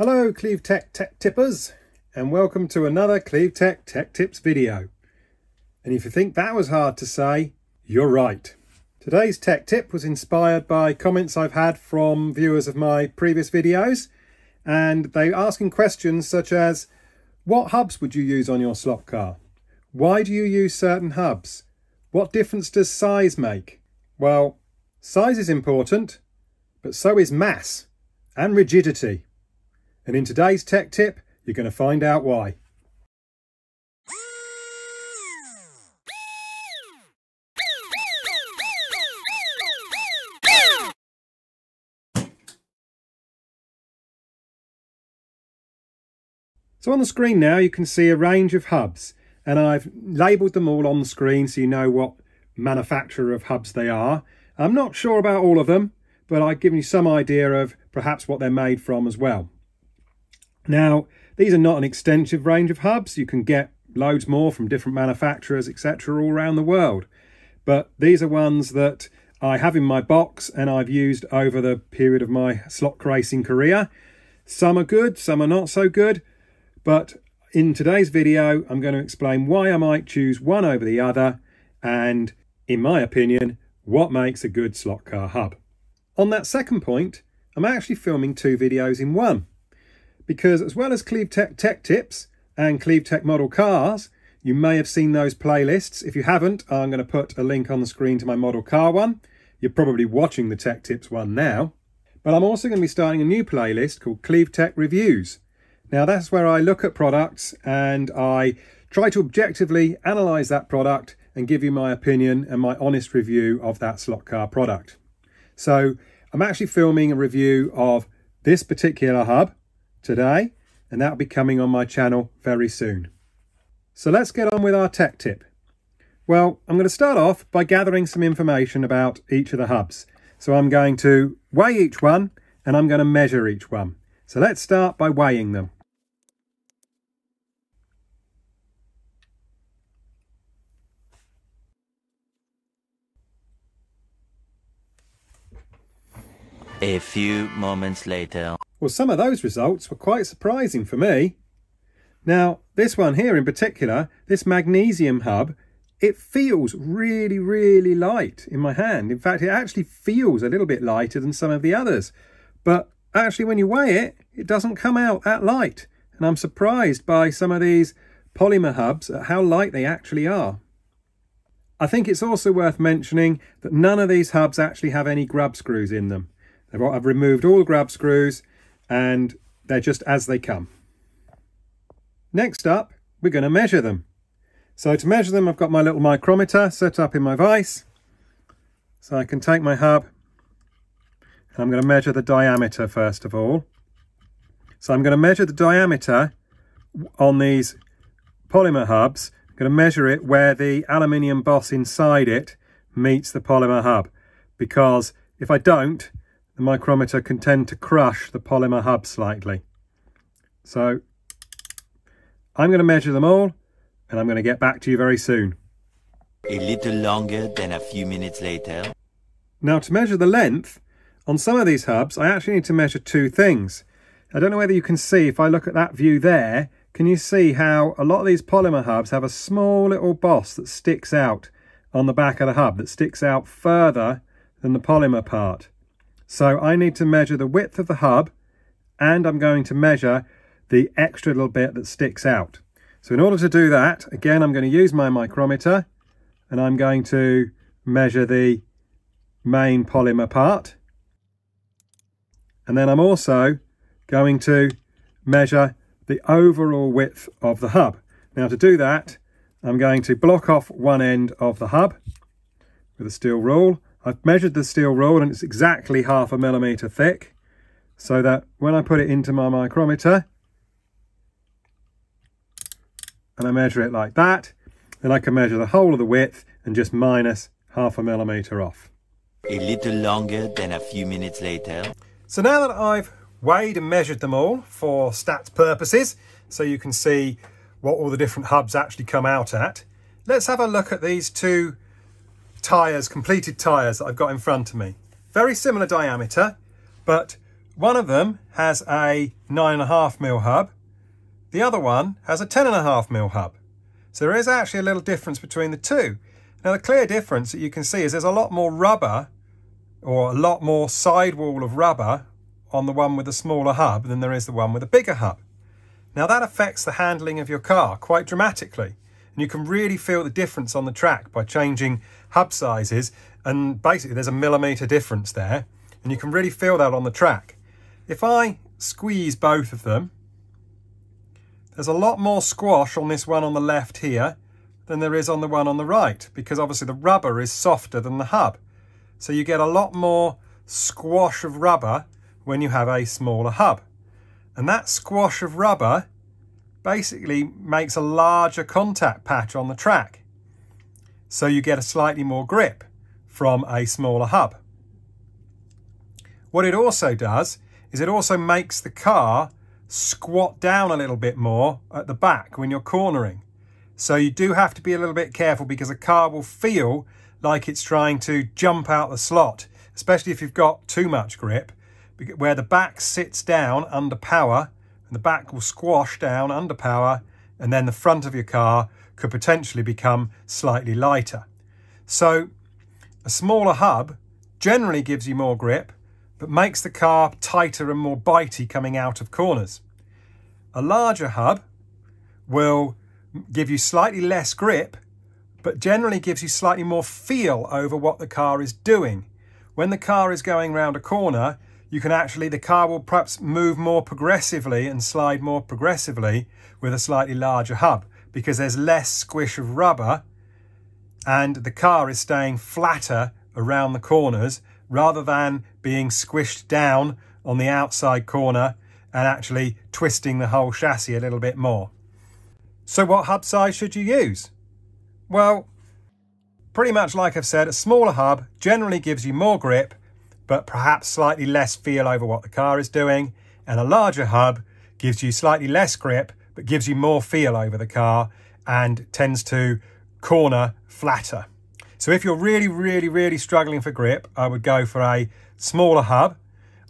Hello CleaveTech Tech Tech Tippers and welcome to another CleaveTech Tech Tech Tips video. And if you think that was hard to say, you're right. Today's tech tip was inspired by comments I've had from viewers of my previous videos and they asking questions such as what hubs would you use on your slot car? Why do you use certain hubs? What difference does size make? Well, size is important, but so is mass and rigidity. And in today's tech tip, you're going to find out why. So on the screen now you can see a range of hubs and I've labelled them all on the screen so you know what manufacturer of hubs they are. I'm not sure about all of them but I've given you some idea of perhaps what they're made from as well. Now, these are not an extensive range of hubs. You can get loads more from different manufacturers, etc., all around the world. But these are ones that I have in my box and I've used over the period of my slot racing career. Some are good, some are not so good. But in today's video, I'm going to explain why I might choose one over the other and, in my opinion, what makes a good slot car hub. On that second point, I'm actually filming two videos in one because as well as CleaveTech Tech Tech Tips and CleaveTech Model Cars, you may have seen those playlists. If you haven't, I'm going to put a link on the screen to my model car one. You're probably watching the Tech Tips one now. But I'm also going to be starting a new playlist called CleaveTech Reviews. Now that's where I look at products and I try to objectively analyse that product and give you my opinion and my honest review of that slot car product. So I'm actually filming a review of this particular hub today, and that'll be coming on my channel very soon. So let's get on with our tech tip. Well, I'm going to start off by gathering some information about each of the hubs. So I'm going to weigh each one and I'm going to measure each one. So let's start by weighing them. A few moments later. Well, some of those results were quite surprising for me. Now, this one here in particular, this magnesium hub, it feels really, really light in my hand. In fact, it actually feels a little bit lighter than some of the others. But actually, when you weigh it, it doesn't come out that light. And I'm surprised by some of these polymer hubs at how light they actually are. I think it's also worth mentioning that none of these hubs actually have any grub screws in them. I've removed all the grub screws and they're just as they come. Next up, we're going to measure them. So to measure them, I've got my little micrometer set up in my vise. So I can take my hub and I'm going to measure the diameter first of all. So I'm going to measure the diameter on these polymer hubs. I'm going to measure it where the aluminium boss inside it meets the polymer hub. Because if I don't, the micrometer can tend to crush the polymer hub slightly. So I'm going to measure them all and I'm going to get back to you very soon. A little longer than a few minutes later. Now to measure the length, on some of these hubs I actually need to measure two things. I don't know whether you can see, if I look at that view there, can you see how a lot of these polymer hubs have a small little boss that sticks out on the back of the hub, that sticks out further than the polymer part. So I need to measure the width of the hub and I'm going to measure the extra little bit that sticks out. So in order to do that, again, I'm going to use my micrometer and I'm going to measure the main polymer part. And then I'm also going to measure the overall width of the hub. Now to do that, I'm going to block off one end of the hub with a steel rule I've measured the steel rule and it's exactly half a millimetre thick so that when I put it into my micrometer and I measure it like that, then I can measure the whole of the width and just minus half a millimetre off. A little longer than a few minutes later. So now that I've weighed and measured them all for stats purposes, so you can see what all the different hubs actually come out at, let's have a look at these two tyres, completed tyres that I've got in front of me. Very similar diameter, but one of them has a 9.5mm hub, the other one has a 10.5mm hub. So there is actually a little difference between the two. Now the clear difference that you can see is there's a lot more rubber or a lot more sidewall of rubber on the one with the smaller hub than there is the one with a bigger hub. Now that affects the handling of your car quite dramatically. And you can really feel the difference on the track by changing hub sizes. And basically there's a millimeter difference there. And you can really feel that on the track. If I squeeze both of them, there's a lot more squash on this one on the left here than there is on the one on the right because obviously the rubber is softer than the hub. So you get a lot more squash of rubber when you have a smaller hub. And that squash of rubber basically makes a larger contact patch on the track. So you get a slightly more grip from a smaller hub. What it also does is it also makes the car squat down a little bit more at the back when you're cornering. So you do have to be a little bit careful because a car will feel like it's trying to jump out the slot, especially if you've got too much grip, where the back sits down under power and the back will squash down under power and then the front of your car could potentially become slightly lighter. So a smaller hub generally gives you more grip but makes the car tighter and more bitey coming out of corners. A larger hub will give you slightly less grip, but generally gives you slightly more feel over what the car is doing. When the car is going round a corner, you can actually, the car will perhaps move more progressively and slide more progressively with a slightly larger hub because there's less squish of rubber and the car is staying flatter around the corners rather than being squished down on the outside corner and actually twisting the whole chassis a little bit more. So what hub size should you use? Well, pretty much like I've said, a smaller hub generally gives you more grip, but perhaps slightly less feel over what the car is doing. And a larger hub gives you slightly less grip, but gives you more feel over the car and tends to corner flatter. So if you're really, really, really struggling for grip, I would go for a smaller hub.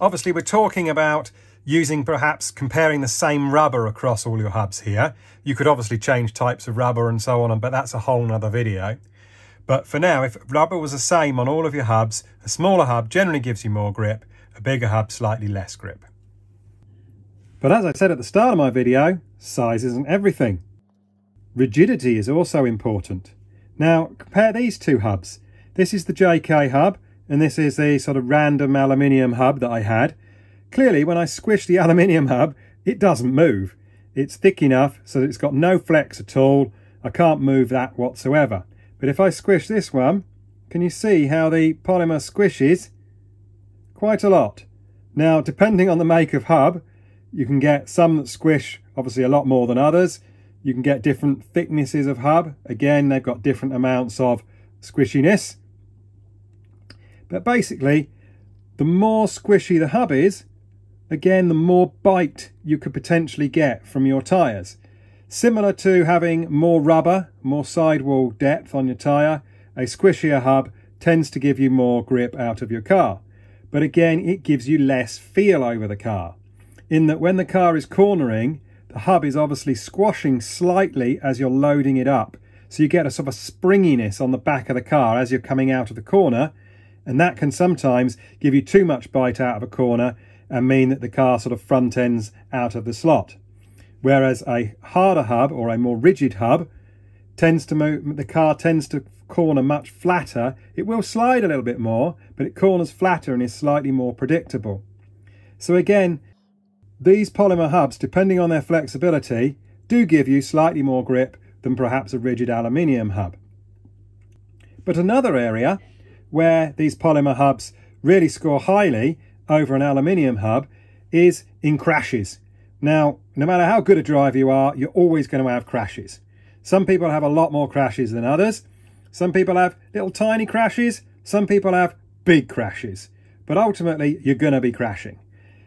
Obviously, we're talking about using perhaps comparing the same rubber across all your hubs here. You could obviously change types of rubber and so on, but that's a whole nother video. But for now, if rubber was the same on all of your hubs, a smaller hub generally gives you more grip, a bigger hub slightly less grip. But as I said at the start of my video, size isn't everything. Rigidity is also important. Now, compare these two hubs. This is the JK hub, and this is the sort of random aluminium hub that I had. Clearly, when I squish the aluminium hub, it doesn't move. It's thick enough so that it's got no flex at all. I can't move that whatsoever. But if I squish this one, can you see how the polymer squishes? Quite a lot. Now, depending on the make of hub, you can get some that squish obviously a lot more than others. You can get different thicknesses of hub. Again, they've got different amounts of squishiness. But basically, the more squishy the hub is, again, the more bite you could potentially get from your tyres. Similar to having more rubber, more sidewall depth on your tyre, a squishier hub tends to give you more grip out of your car. But again, it gives you less feel over the car. In that when the car is cornering, the hub is obviously squashing slightly as you're loading it up. So you get a sort of springiness on the back of the car as you're coming out of the corner. And that can sometimes give you too much bite out of a corner and mean that the car sort of front ends out of the slot. Whereas a harder hub or a more rigid hub tends to move, the car tends to corner much flatter. It will slide a little bit more, but it corners flatter and is slightly more predictable. So again, these polymer hubs, depending on their flexibility, do give you slightly more grip than perhaps a rigid aluminium hub. But another area where these polymer hubs really score highly over an aluminium hub is in crashes. Now, no matter how good a driver you are, you're always going to have crashes. Some people have a lot more crashes than others. Some people have little tiny crashes. Some people have big crashes. But ultimately, you're going to be crashing.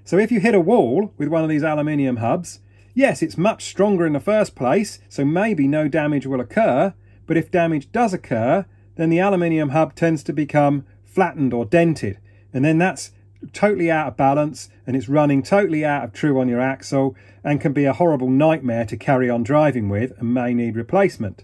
So if you hit a wall with one of these aluminium hubs, yes, it's much stronger in the first place, so maybe no damage will occur, but if damage does occur, then the aluminium hub tends to become flattened or dented, and then that's totally out of balance and it's running totally out of true on your axle and can be a horrible nightmare to carry on driving with and may need replacement.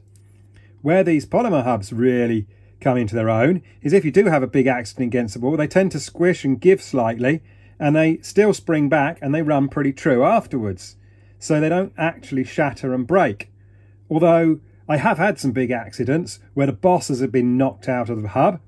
Where these polymer hubs really come into their own is if you do have a big accident against the wall, they tend to squish and give slightly and they still spring back and they run pretty true afterwards. So they don't actually shatter and break. Although I have had some big accidents where the bosses have been knocked out of the hub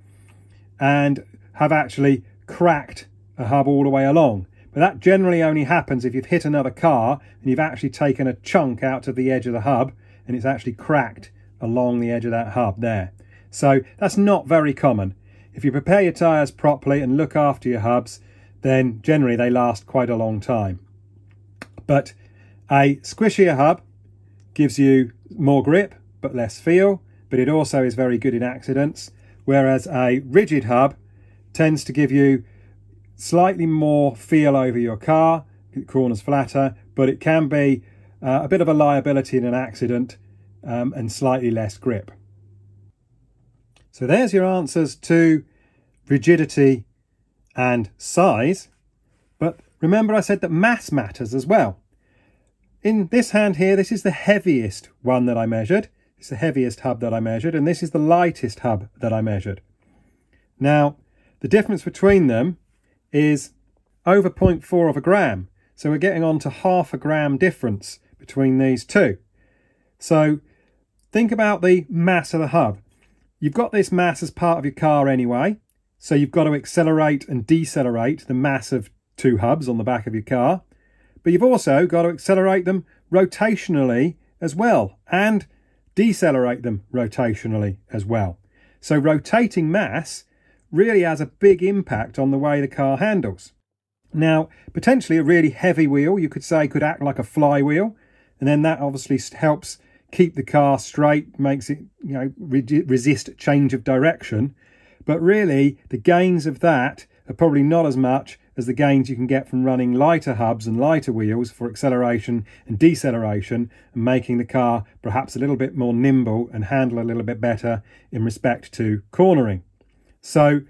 and have actually cracked a hub all the way along. But that generally only happens if you've hit another car and you've actually taken a chunk out of the edge of the hub and it's actually cracked along the edge of that hub there. So that's not very common. If you prepare your tyres properly and look after your hubs, then generally they last quite a long time. But a squishier hub gives you more grip but less feel, but it also is very good in accidents, whereas a rigid hub tends to give you slightly more feel over your car, corners flatter, but it can be uh, a bit of a liability in an accident um, and slightly less grip. So there's your answers to rigidity and size. But remember I said that mass matters as well. In this hand here, this is the heaviest one that I measured. It's the heaviest hub that I measured, and this is the lightest hub that I measured. Now, the difference between them is over 0.4 of a gram. So we're getting on to half a gram difference between these two. So think about the mass of the hub. You've got this mass as part of your car anyway. So you've got to accelerate and decelerate the mass of two hubs on the back of your car. But you've also got to accelerate them rotationally as well and decelerate them rotationally as well. So rotating mass really has a big impact on the way the car handles. Now, potentially a really heavy wheel, you could say, could act like a flywheel, and then that obviously helps keep the car straight, makes it, you know, re resist change of direction. But really, the gains of that are probably not as much as the gains you can get from running lighter hubs and lighter wheels for acceleration and deceleration and making the car perhaps a little bit more nimble and handle a little bit better in respect to cornering. So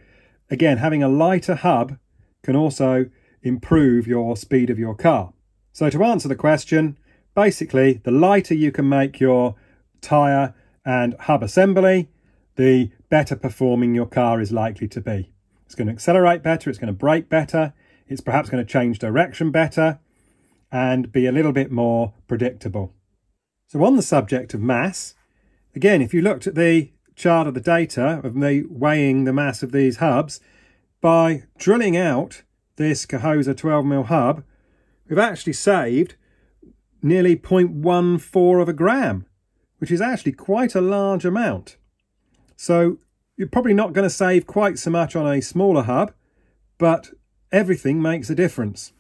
again, having a lighter hub can also improve your speed of your car. So to answer the question, basically the lighter you can make your tyre and hub assembly, the better performing your car is likely to be. It's going to accelerate better, it's going to brake better, it's perhaps going to change direction better and be a little bit more predictable. So on the subject of mass, again, if you looked at the chart of the data of me weighing the mass of these hubs, by drilling out this Cahoza 12mm hub, we've actually saved nearly 0.14 of a gram, which is actually quite a large amount. So you're probably not going to save quite so much on a smaller hub, but everything makes a difference.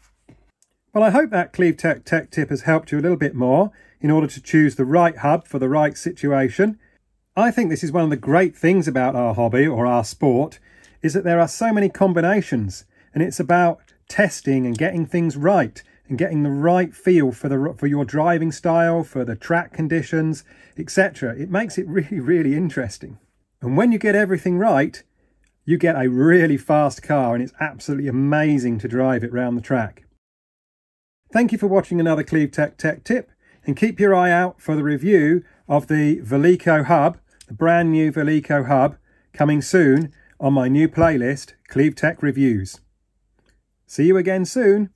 Well, I hope that CleaveTech tech tip has helped you a little bit more in order to choose the right hub for the right situation. I think this is one of the great things about our hobby or our sport is that there are so many combinations and it's about testing and getting things right and getting the right feel for the for your driving style, for the track conditions, etc. It makes it really really interesting. And when you get everything right, you get a really fast car and it's absolutely amazing to drive it round the track. Thank you for watching another CleaveTech Tech Tech Tip and keep your eye out for the review of the Valiko Hub, the brand new Valiko Hub, coming soon on my new playlist, CleaveTech Reviews. See you again soon.